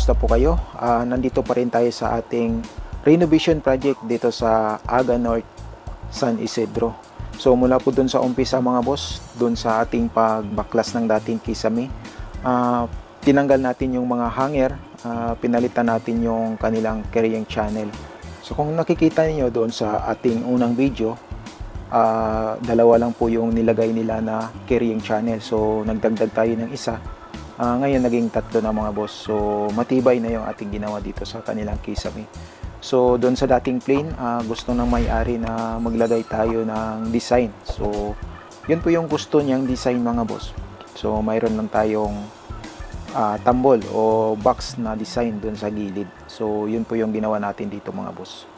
kumusta po kayo? Ah, nandito pa rin tayo sa ating renovation project dito sa Aga North, San Isidro. So mula po dun sa umpisa mga boss, dun sa ating pagbaklas ng dating kisame, ah, tinanggal natin yung mga hanger, ah, pinalitan natin yung kanilang carrying channel. So kung nakikita niyo doon sa ating unang video, ah, dalawa lang po yung nilagay nila na carrying channel. So nagdagdag tayo ng isa. Ah, ngayon naging tatlo na mga boss. So matibay na yung ating ginawa dito sa kanilang kisame. So doon sa dating plane, ah, gusto ng may-ari na maglagay tayo ng design. So yun po yung gusto niyang design mga boss. So mayroon lang tayong ah, tambol o box na design doon sa gilid. So yun po yung ginawa natin dito mga boss.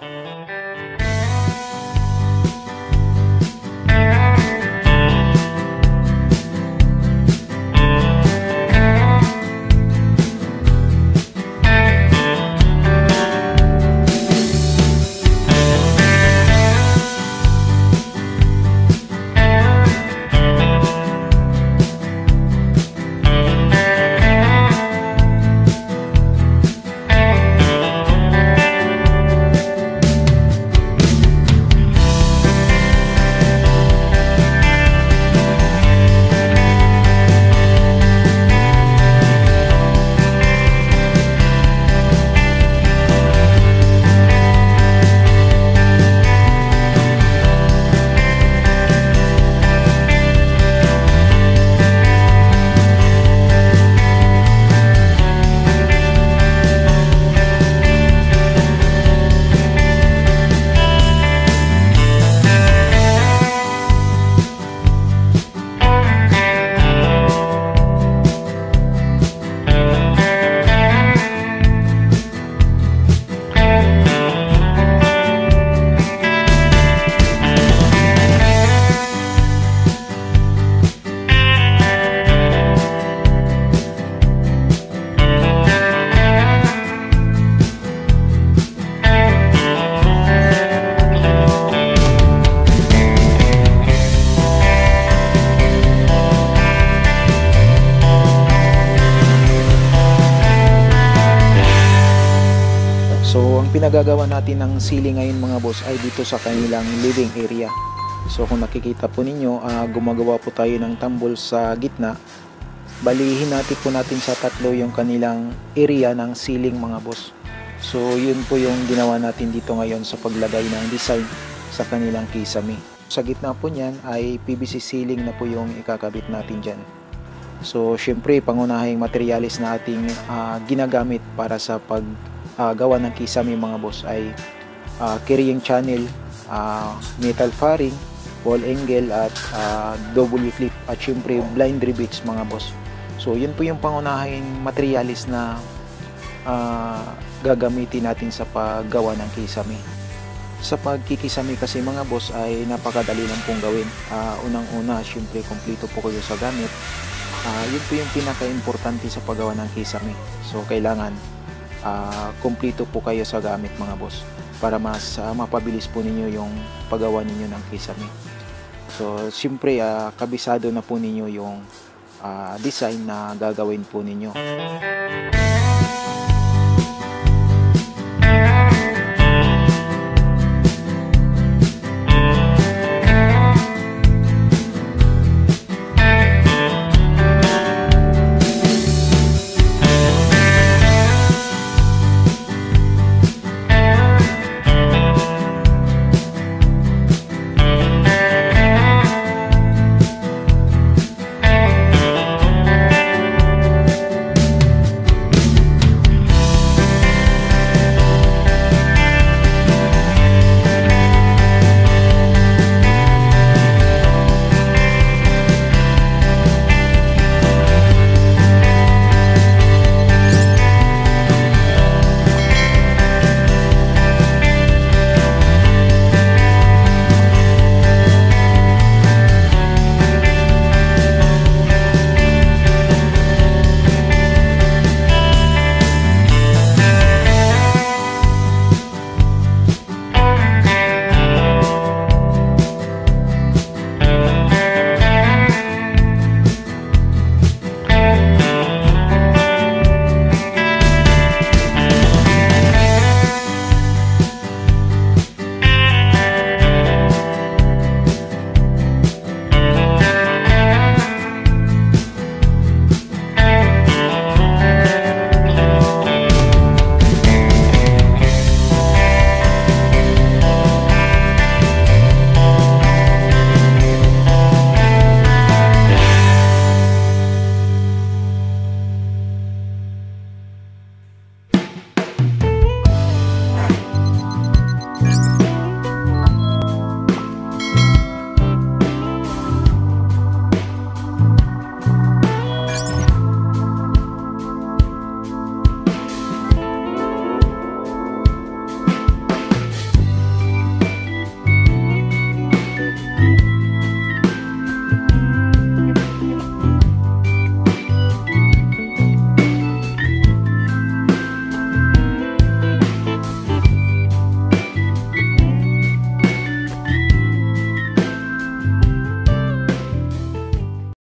Pinagagawa natin ng ceiling ngayon mga boss ay dito sa kanilang living area. So, kung nakikita po ninyo, ah, gumagawa po tayo ng tambol sa gitna. Balihin natin po natin sa tatlo yung kanilang area ng ceiling mga boss. So, yun po yung ginawa natin dito ngayon sa paglagay ng design sa kanilang kisame. Sa gitna po niyan ay PVC ceiling na po yung ikakabit natin dyan. So, syempre, pangunahing materialis na ating ah, ginagamit para sa pag ah, gawa ng kisame mga boss ay ah, carrying channel, ah, metal fairing, wall angle at ah, double clip at syempre blind rivets mga boss. So yun po yung pangunahing materialis na ah, gagamitin natin sa paggawa ng kisame. Sa pagkikisame kasi mga boss ay napakadali lang pong gawin. Ah, Unang-una, syempre kumpleto po kayo sa gamit. Ah, yun po yung pinaka-importante sa paggawa ng kisame. So kailangan ah, kumpleto po kayo sa gamit mga boss para mas ah, mapabilis po ninyo yung paggawa ninyo ng kisame. So, siyempre, ah, kabisado na po ninyo yung ah, design na gagawin po ninyo.